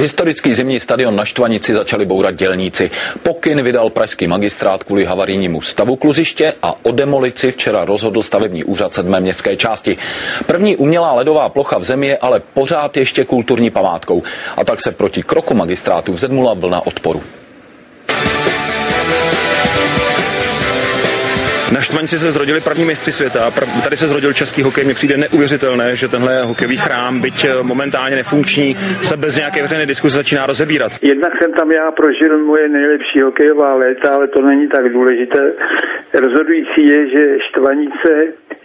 Historický zimní stadion na Štvanici začali bourat dělníci. Pokyn vydal pražský magistrát kvůli havarijnímu stavu kluziště a o demolici včera rozhodl stavební úřad sedmé městské části. První umělá ledová plocha v zemi je ale pořád ještě kulturní památkou. A tak se proti kroku magistrátu vzedmula vlna odporu. Na Štvanici se zrodili první mistři světa, tady se zrodil český hokej. Mně přijde neuvěřitelné, že tenhle hokejový chrám, byť eh, momentálně nefunkční, se bez nějaké veřejné diskuse začíná rozebírat. Jednak jsem tam já prožil moje nejlepší hokejová léta, ale to není tak důležité. Rozhodující je, že Štvanice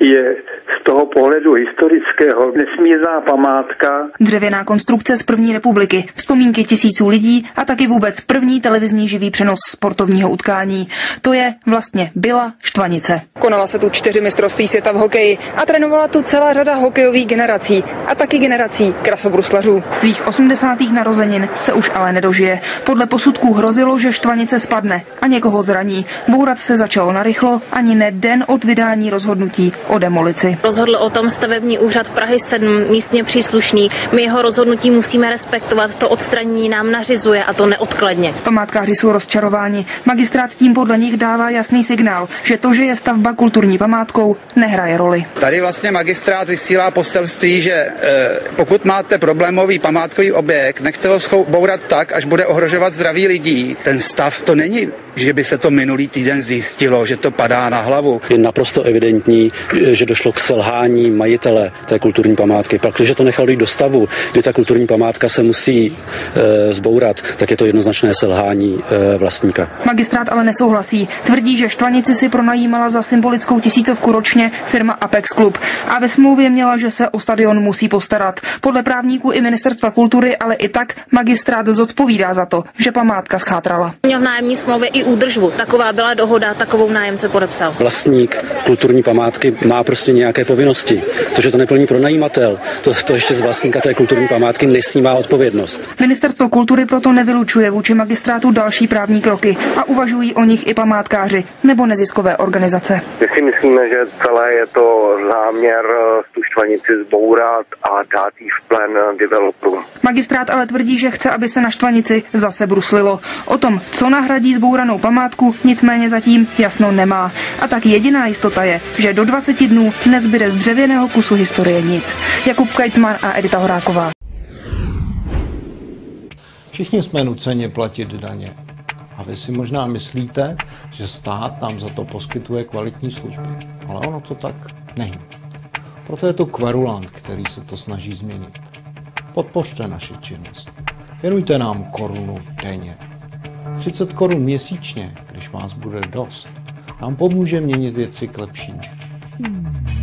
je z toho pohledu historického nesmírná památka. Dřevěná konstrukce z první republiky, vzpomínky tisíců lidí a taky vůbec první televizní živý přenos sportovního utkání. To je vlastně byla Štvanice. Konala se tu čtyři mistrovství světa v hokeji a trénovala tu celá řada hokejových generací a taky generací krasobruslařů. Svých 80. narozenin se už ale nedožije. Podle posudků hrozilo, že Štvanice spadne a někoho zraní. Bourat se začalo narychlo ani ne den od vydání rozhodnutí o demolici. Rozhodl o tom stavební úřad Prahy 7 místně příslušný. My jeho rozhodnutí musíme respektovat, to odstranění nám nařizuje a to neodkladně. Památkáři jsou rozčarováni. Magistrát tím podle nich dává jasný signál, že to, že je stavba kulturní památkou, nehraje roli. Tady vlastně magistrát vysílá poselství, že e, pokud máte problémový památkový objekt, nechce ho bourat tak, až bude ohrožovat zdraví lidí. Ten stav to není že by se to minulý týden zjistilo, že to padá na hlavu. Je naprosto evidentní, že došlo k selhání majitele té kulturní památky. Pak, když to nechal jít do stavu, kdy ta kulturní památka se musí e, zbourat, tak je to jednoznačné selhání e, vlastníka. Magistrát ale nesouhlasí. Tvrdí, že Štvanici si pronajímala za symbolickou tisícovku ročně firma Apex Club a ve smlouvě měla, že se o stadion musí postarat. Podle právníků i ministerstva kultury, ale i tak magistrát zodpovídá za to, že památka schátrala. Měl v nájemní smlouvě i údržbu. Taková byla dohoda, takovou nájemce podepsal. Vlastník kulturní památky má prostě nějaké povinnosti. To, že to neplní pronajímatel, to, to ještě z vlastníka té kulturní památky nesnímá odpovědnost. Ministerstvo kultury proto nevylučuje vůči magistrátu další právní kroky a uvažují o nich i památkáři nebo neziskové organizace. My si myslíme, že celé je to záměr tu štvanici zbourat a dát jí v plen developerům. Magistrát ale tvrdí, že chce, aby se na štvanici zase bruslilo. O tom, co nahradí zbouranou památku, nicméně zatím jasno nemá. A tak jediná jistota je, že do 20 dnů nezbyde z dřevěného kusu historie nic. Jakub Kajtman a Edita Horáková. Všichni jsme nuceni platit daně. A vy si možná myslíte, že stát nám za to poskytuje kvalitní služby. Ale ono to tak není. Proto je to kvarulant, který se to snaží změnit. Podpořte naši činnost. Věnujte nám korunu denně. 30 korun měsíčně, když vás bude dost, nám pomůže měnit věci k lepšímu. Hmm.